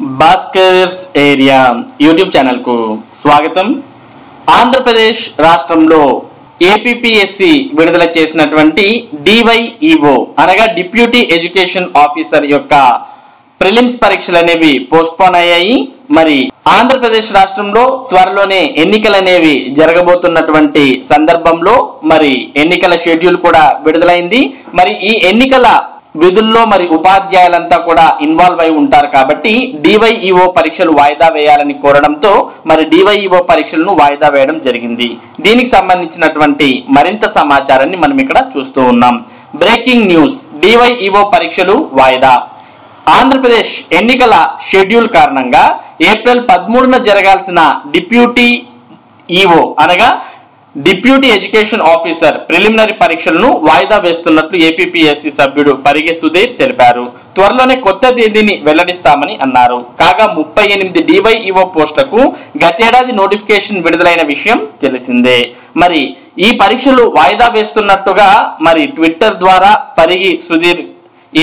Bhaskar's area YouTube ఛానల్కు స్వాగతం. ఆంధ్రప్రదేశ్ రాష్ట్రంలో ఏపీపీఎస్సి విడుదల చేసినటువంటి డివైఈఓ అనగా డిప్యూటీ ఎడ్యుకేషన్ ఆఫీసర్ యొక్క ప్రిలిమ్స్ పరీక్షలు అనేవి పోస్ట్పోన్ అయ్యాయి. మరి ఆంధ్రప్రదేశ్ రాష్ట్రంలో త్వరలోనే ఎన్నికలు అనేవి జరగబోతున్నటువంటి సందర్భంలో మరి ఎన్నికల షెడ్యూల్ కూడా విడుదలైంది. మరి ఈ ఎన్నికల విధుల్లో మరి ఉపాధ్యాయులంతా కూడా ఇన్వాల్వ్ అయి ఉంటారు కాబట్టి డివైఈఓ పరీక్షలు వాయిదా వేయాలని కోరడంతో మరి డివైఈఓ పరీక్షలను వాయిదా వేయడం జరిగింది. దీనికి సంబంధించినటువంటి మరింత సమాచారాన్ని మనం ఇక్కడ చూస్తూ ఉన్నాం. Breaking news. డివైఈఓ పరీక్షలు వాయిదా. ఆంధ్రప్రదేశ్ ఎన్నికల షెడ్యూల్ కారణంగా ఏప్రిల్ పదమూడున జరగాల్సిన డిప్యూటీ ఈఓ అనగా డిప్యూటీ ఎడ్యుకేషన్ ఆఫీసర్ ప్రిలిమినరీ పరీక్షలను వాయిదా వేస్తున్నట్లు ఏపీపీఎస్సీ సభ్యుడు పరిగె సుధీర్ తెలిపారు. త్వరలోనే కొత్త తేదీని వెల్లడిస్తామని అన్నారు. కాగా ముప్పై ఎనిమిది డివైఈఓ పోస్టులకు గతేడాది నోటిఫికేషన్ విడుదలైన విషయం తెలిసిందే. మరి ఈ పరీక్షలు వాయిదా వేస్తున్నట్టుగా మరి ట్విట్టర్ ద్వారా పరిగి సుధీర్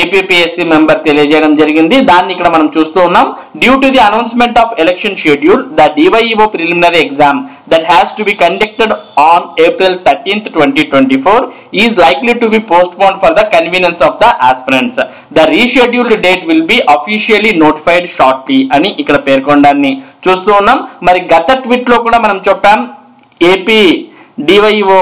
ఏపీపీఎస్సీ మెంబర్ తెలియజేయడం జరిగింది. దాన్ని ఇక్కడ మనం చూస్తూ ఉన్నాం. Due to the announcement of election schedule the DYEO preliminary exam that has to be conducted on April thirteenth twenty twenty four is likely to be postpone for the convenience of the aspirants the rescheduled date will be officially notified shortly అని ఇక్కడ పేర్కొనడాన్ని చూస్తూ ఉన్నాం. మరి గత ట్వీట్లో కూడా మనం చెప్పాం. AP D Y O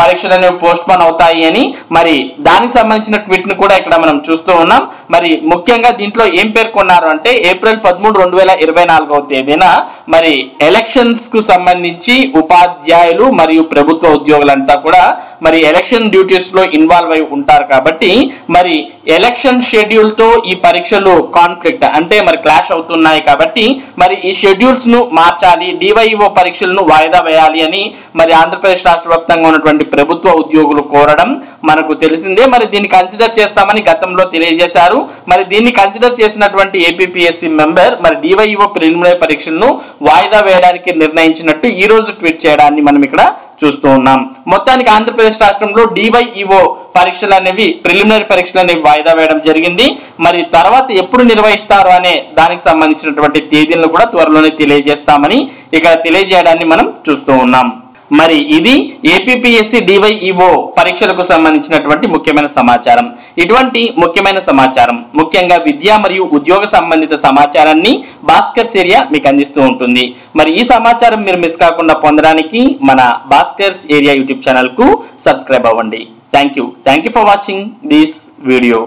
పరీక్షలు అనేవి పోస్ట్ పోన్ అవుతాయి అని మరి దానికి సంబంధించిన ట్వీట్ను కూడా ఇక్కడ మనం చూస్తూ ఉన్నాం. మరి ముఖ్యంగా దీంట్లో ఏం పేర్కొన్నారు అంటే ఏప్రిల్ పదమూడు రెండు వేల ఇరవై నాలుగవ తేదీన మరి ఎలక్షన్స్కు సంబంధించి ఉపాధ్యాయులు మరియు ప్రభుత్వ ఉద్యోగులంతా కూడా మరి ఎలక్షన్ డ్యూటీస్లో ఇన్వాల్వ్ అయి ఉంటారు కాబట్టి మరి ఎలక్షన్ షెడ్యూల్తో ఈ పరీక్షలు కాన్ఫ్లిక్ట్ అంటే మరి క్లాష్ అవుతున్నాయి కాబట్టి మరి ఈ షెడ్యూల్స్ను మార్చాలి డివైఓ పరీక్షలను వాయిదా వేయాలి అని మరి ఆంధ్రప్రదేశ్ రాష్ట్ర వ్యాప్తంగా ఉన్నటువంటి ప్రభుత్వ ఉద్యోగులు కోరడం మనకు తెలిసిందే. మరి దీన్ని కన్సిడర్ చేస్తామని గతంలో తెలియజేశారు. మరి దీన్ని కన్సిడర్ చేసినటువంటి ఏపీపీఎస్సీ మెంబర్ మరి డివైఓ ప్రిలిమినరీ పరీక్షలను వాయిదా వేయడానికి నిర్ణయించినట్టు ఈ రోజు ట్వీట్ చేయడాన్ని మనం ఇక్కడ చూస్తూ ఉన్నాం. మొత్తానికి ఆంధ్రప్రదేశ్ రాష్ట్రంలో డివైఈఓ పరీక్షలు అనేవి ప్రిలిమినరీ పరీక్షలు అనేవి వాయిదా వేయడం జరిగింది. మరి తర్వాత ఎప్పుడు నిర్వహిస్తారు అనే దానికి సంబంధించినటువంటి తేదీలను కూడా త్వరలోనే తెలియజేస్తామని ఇక్కడ తెలియజేయడాన్ని మనం చూస్తూ ఉన్నాం. మరి ఇది ఏపీపీఎస్సీ డివైఈఓ పరీక్షలకు సంబంధించినటువంటి ముఖ్యమైన సమాచారం. ఇటువంటి ముఖ్యమైన సమాచారం ముఖ్యంగా విద్య మరియు ఉద్యోగ సంబంధిత సమాచారాన్ని భాస్కర్స్ ఏరియా మీకు అందిస్తూ ఉంటుంది. మరి ఈ సమాచారం మీరు మిస్ కాకుండా పొందడానికి మన భాస్కర్స్ ఏరియా యూట్యూబ్ ఛానల్కు సబ్స్క్రైబ్ అవ్వండి. Thank you thank you for watching this video